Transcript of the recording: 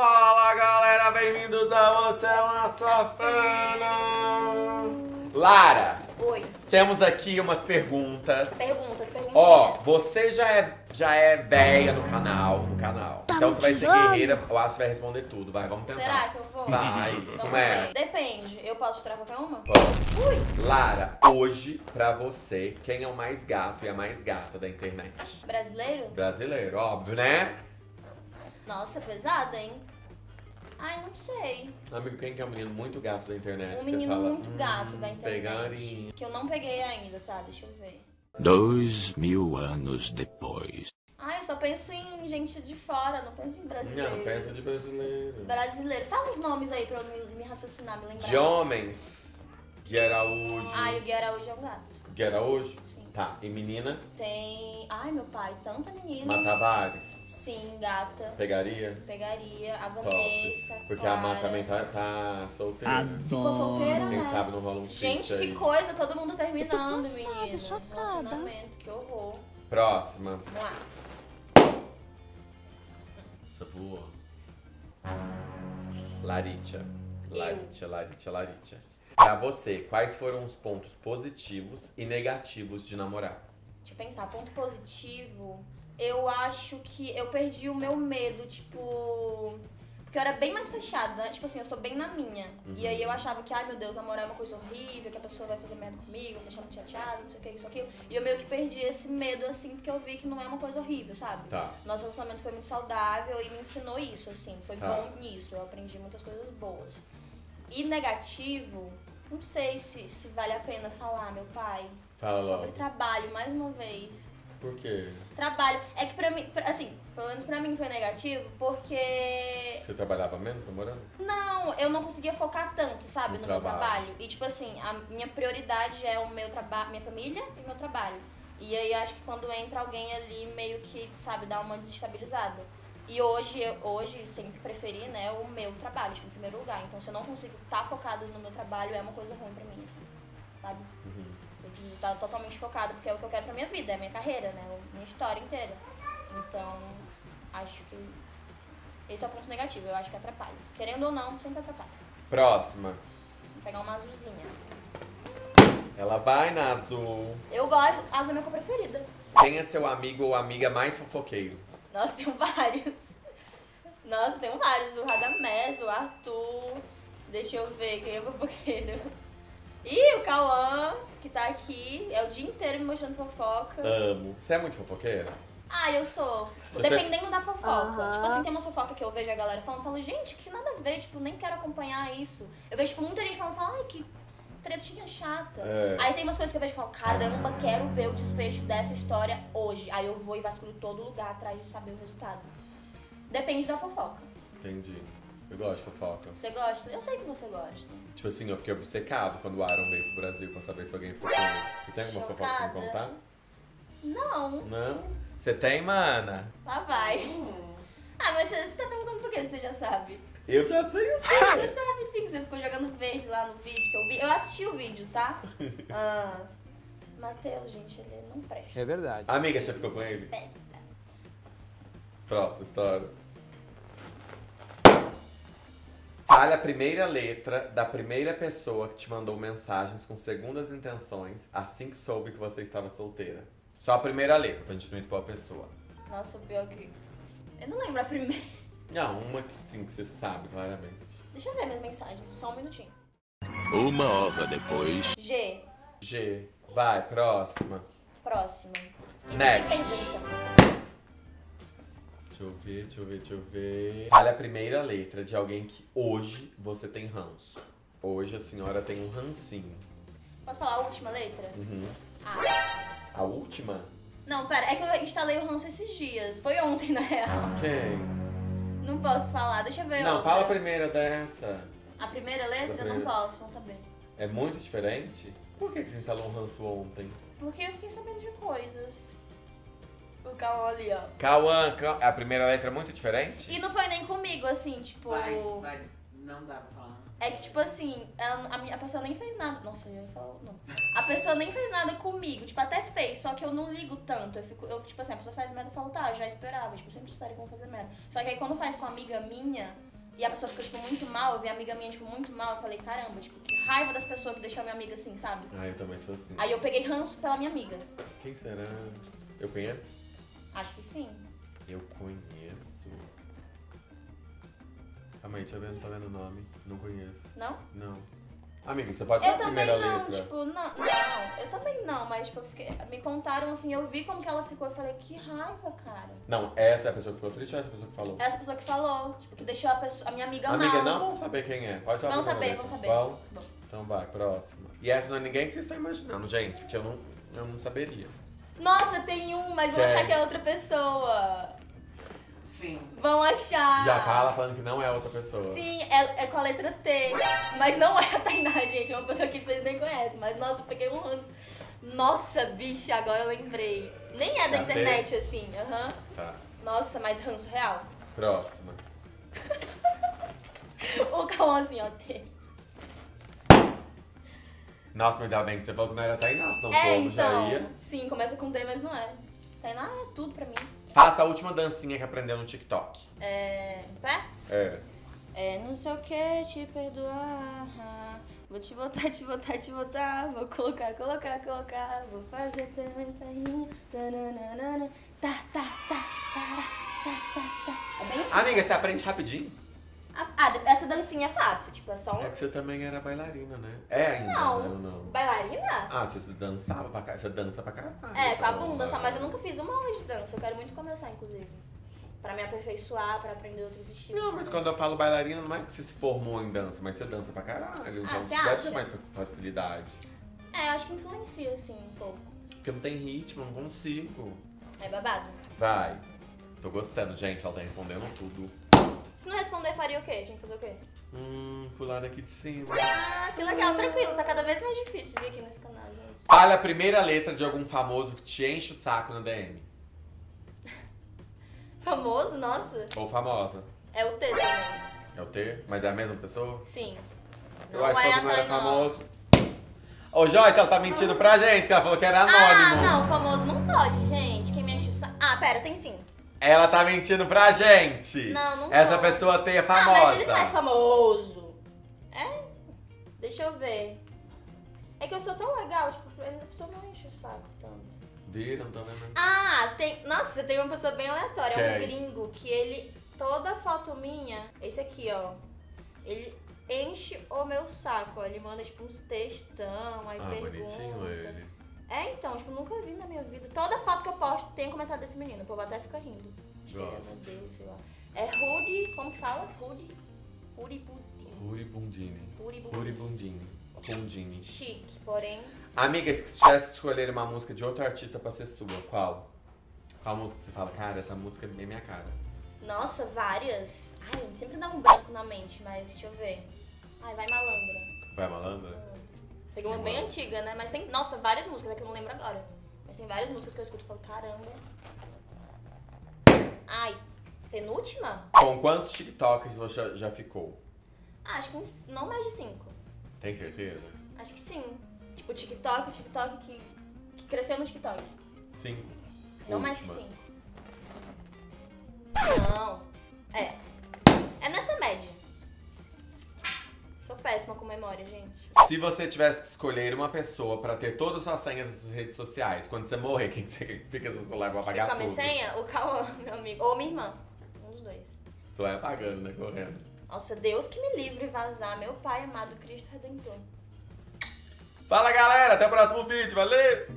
Fala galera, bem-vindos ao Hotel na Safana! Lara, Oi. temos aqui umas perguntas. Perguntas, perguntas. Ó, você já é, já é véia no canal, no canal. Tá então você vai ser tirando? guerreira, eu acho que vai responder tudo, vai, vamos tentar. Será que eu vou? Vai, Então, começa. Depende. Eu posso tirar qualquer uma? Vamos. Lara, hoje, pra você, quem é o mais gato e a mais gata da internet? Brasileiro? Brasileiro, óbvio, né? Nossa, pesada, hein? Ai, não sei. Amigo, quem que é um menino muito gato da internet? Um menino fala, muito "Hum, gato da internet. Pegarinho. Que eu não peguei ainda, tá? Deixa eu ver. Dois mil anos depois. Ai, eu só penso em gente de fora, não penso em brasileiro. Não, pensa de brasileiro. Brasileiro. Fala os nomes aí pra eu me, me raciocinar, me lembrar. De homens, Gui Araújo. Ai, o Gui Araújo é um gato. Gui Araújo? Sim. Tá, e menina, Tem. Ai, meu pai, tanta menina. Matavares. Sim, gata. Pegaria? Pegaria. A Top. Vanessa. Porque Clara. a Má também tá, tá solteira. Ficou solteira, Quem né? sabe não rola um Gente, feat que aí. coisa, todo mundo terminando, Eu tô passada, menina. chocada. Relacionamento, que horror. Próxima. Vamos lá. Essa voou. Laritia. Laritia, Laritia, Laritia. Pra você, quais foram os pontos positivos e negativos de namorar? Deixa eu pensar, ponto positivo. Eu acho que eu perdi o meu medo, tipo. Porque eu era bem mais fechada, né? Tipo assim, eu sou bem na minha. E aí eu achava que, ai meu Deus, namorar é uma coisa horrível, que a pessoa vai fazer merda comigo, me deixar muito chateada, não sei o que, isso, aquilo. E eu meio que perdi esse medo, assim, porque eu vi que não é uma coisa horrível, sabe? Tá. Nosso relacionamento foi muito saudável e me ensinou isso, assim. Foi Tá. bom nisso. Eu aprendi muitas coisas boas. E negativo, não sei se, se vale a pena falar, meu pai. Fala Sobre logo. trabalho, mais uma vez. Por quê? Trabalho. É que pra mim, pra- assim, pelo menos pra mim foi negativo, porque. Você trabalhava menos namorando? Não, eu não conseguia focar tanto, sabe, No no, meu trabalho. trabalho. E tipo assim, a minha prioridade é o meu trabalho, minha família e meu trabalho. E aí acho que quando entra alguém ali, meio que, sabe, dá uma desestabilizada. E hoje, hoje sempre preferi, né, o meu trabalho, tipo, em primeiro lugar. Então se eu não consigo estar focado no meu trabalho, é uma coisa ruim pra mim, assim, sabe? Uhum. Eu preciso estar totalmente focado, porque é o que eu quero pra minha vida, é a minha carreira, né? a Minha história inteira. Então, acho que esse é o ponto negativo, eu acho que atrapalha. Querendo ou não, sempre atrapalha. Próxima. Vou pegar uma azulzinha. Ela vai na azul. Eu gosto, azul é minha cor preferida. Quem é seu amigo ou amiga mais fofoqueiro? Nossa, tenho vários. Nossa, tenho vários. O Radamés, o Arthur. Deixa eu ver quem é fofoqueiro. Ih, o Cauã, que tá aqui. É o dia inteiro me mostrando fofoca. Amo. Você é muito fofoqueira? Ah, eu sou. Você- Dependendo da fofoca. Aham. Tipo assim, tem uma fofoca que eu vejo a galera falando, eu falo, gente, que nada a ver, tipo, nem quero acompanhar isso. Eu vejo, tipo, muita gente falando, fala, ai, que tretinha chata. É. Aí tem umas coisas que eu vejo e falo, caramba, quero ver o desfecho dessa história hoje. Aí eu vou e vasculho todo lugar atrás de saber o resultado. Depende da fofoca. Entendi. Eu gosto de fofoca. Você gosta? Eu sei que você gosta. Tipo assim, eu fiquei obcecado quando o Aaron veio pro Brasil pra saber se alguém ficou com ele. Você tem alguma fofoca pra me contar? Não, Não? Você tem, mana? lá vai. Ah, mas você, você tá perguntando por quê? Você já sabe. Eu já sei o Ah, você sabe sim, que você ficou jogando verde lá no vídeo que eu vi. Eu assisti o vídeo, tá? Ah, Matheus, gente, ele não presta. É verdade. Amiga, você ficou com ele? Presta. Próxima história. Fale a primeira letra da primeira pessoa que te mandou mensagens com segundas intenções assim que soube que você estava solteira. Só a primeira letra, pra gente não expor a pessoa. Nossa, o pior que. Eu não lembro a primeira. Não, uma que sim, que você sabe, claramente. Deixa eu ver minhas mensagens, só um minutinho. Uma hora depois. G, G. Vai, próxima. próxima. E Next. Deixa eu ver, deixa eu ver, deixa eu ver. Fale a primeira letra de alguém que hoje você tem ranço. Hoje a senhora tem um rancinho. Posso falar a última letra? Uhum. Ah. A última? Não, pera, é que eu instalei o ranço esses dias. Foi ontem, na real. Quem? Não posso falar, deixa eu ver Não, outra. fala a primeira dessa. A primeira letra? Primeira. Não posso, não saber. É muito diferente? Por que você instalou um ranço ontem? Porque eu fiquei sabendo de coisas. O Cauã ali, ó. Cauã, Cau- a primeira letra é muito diferente? E não foi nem comigo, assim, tipo. Vai, vai. Não dá pra falar. É que, tipo assim, ela- a, minha- a pessoa nem fez nada. Nossa, eu ia falar. Não. A pessoa nem fez nada comigo. Tipo, até fez, só que eu não ligo tanto. Eu fico, eu, tipo assim, a pessoa faz merda e falo, tá, eu já esperava. Tipo, eu sempre espero que vão fazer merda. Só que aí quando faz com uma amiga minha, e a pessoa fica, tipo, muito mal, eu vi a amiga minha, tipo, muito mal, eu falei, caramba, tipo, que raiva das pessoas que deixou a minha amiga assim, sabe? Ah, eu também sou assim. Aí eu peguei ranço pela minha amiga. Quem será? Eu conheço? Acho que sim. Eu conheço. Calma aí, deixa eu ver, não tá vendo o nome. Não conheço. Não? Não. Amiga, você pode Eu falar a também primeira não, letra. tipo, não, não, eu também não, mas tipo, eu fiquei, me contaram assim, eu vi como que ela ficou, eu falei, que raiva, cara. Não, essa é a pessoa que ficou triste ou essa é a pessoa que falou? Essa pessoa que falou, tipo, que deixou a, pessoa, a minha amiga, Amiga, mal. não vamos saber quem é. Pode falar Vamos a saber, letra. vamos saber. Vamos? Bom. Então vai, próxima. E essa não é ninguém que vocês estão imaginando, gente, porque eu não, eu não saberia. Nossa, tem um, mas Quem? achar que é outra pessoa. Sim. Vão achar. Já fala falando que não é outra pessoa. Sim, é, é com a letra T. Mas não é a Tainá, gente. É uma pessoa que vocês nem conhecem. Mas, nossa, eu peguei um ranço. Nossa, bicha, agora eu lembrei. Nem é da internet, assim. Aham. Tá. Nossa, mas ranço real. Próxima. O Cauã assim, ó, T. Nossa, mas dá bem que você falou que não era Tainá, senão o É, povo já então. ia. Sim, começa com T, mas não é. Tainá é tudo pra mim. Faça a última dancinha que aprendeu no TikTok. É. Pé? É. É, não sei o que, te perdoar. Vou te botar, te botar, te botar. Vou colocar, colocar, colocar. Vou fazer também pra mim. Tá, tá, tá, tá, tá, tá, tá. É bem assim. Amiga, você aprende rapidinho? Ah, dancinha é fácil. Tipo, é só um. É que você também era bailarina, né? É ainda, Não. né? não. Bailarina? Ah, você dançava pra caralho. Você dança pra caralho. É, com a então, bunda, vai. mas eu nunca fiz uma aula de dança. Eu quero muito começar, inclusive. Pra me aperfeiçoar, pra aprender outros estilos. Não, mas quando eu falo bailarina, não é que você se formou em dança, mas você dança pra caralho. Então Ah, você você deve acha? ter mais facilidade. É, acho que influencia, assim, um pouco. Porque não tem ritmo, não consigo. É babado. Vai. Tô gostando, gente. Ela tá respondendo tudo. Se não responder, faria o quê? A gente fazer o quê? Hum, pular daqui de cima. Ah, que legal, tranquilo. Tá cada vez mais difícil vir aqui nesse canal, gente. Fale a primeira letra de algum famoso que te enche o saco na DM. Famoso, nossa. Ou famosa. É o T também. É o T? Mas é a mesma pessoa? Sim. Eu Não acho que é era Tainá. famoso. Ô, Joyce, ela tá mentindo pra gente, que ela falou que era Ah, anônimo. não, famoso não pode, gente. Quem me enche o saco. Ah, pera, tem sim. Ela tá mentindo pra gente. Não, não Essa tô. pessoa tem é Ah, famosa. mas ele não é famoso. É? Deixa eu ver. É que eu sou tão legal, tipo, a pessoa não enche o saco tanto. Viram, tá vendo? Ah, tem. Nossa, tem uma pessoa bem aleatória. É um gringo que ele. Toda foto minha. Esse aqui, ó. Ele enche o meu saco. ó. Ele manda, tipo, uns textão, aí Ah, pergunta. bonitinho ele. É, então, tipo, nunca vi na minha vida. Toda foto que eu posto tem comentário desse menino. O povo até fica rindo. É, Gosto. meu Deus, sei lá. É Rudy. Como que fala? Rudy. Rudy Bundini. Ruri Bundini. Rudy Bundini. Bundini. Bundini. Chique, porém. Amiga, se tivesse que escolher uma música de outro artista pra ser sua, qual? Qual música que você fala, cara, essa música é bem minha cara? Nossa, várias. Ai, sempre dá um branco na mente, mas deixa eu ver. Ai, vai malandra. Vai, malandra? Peguei uma bem antiga, né? Mas tem, nossa, várias músicas, é que eu não lembro agora. Mas tem várias músicas que eu escuto e falo, caramba. Ai, penúltima? Com quantos TikToks você já ficou? Ah, acho que uns, não mais de cinco. Tem certeza? Acho que sim. Tipo, TikTok, TikTok que, que cresceu no TikTok. Cinco. Não mais que Última. cinco. Não. É. É nessa. Sou péssima com memória, gente. Se você tivesse que escolher uma pessoa pra ter todas as suas senhas das suas redes sociais, quando você morrer, quem você fica seu celular pra Fica apagar com a minha tudo? senha? O Cauã, meu amigo. Ou minha irmã. Um dos dois. Você vai apagando, né? Correndo. Nossa, Deus que me livre vazar. Meu Pai amado Cristo Redentor. Fala galera, até o próximo vídeo, valeu!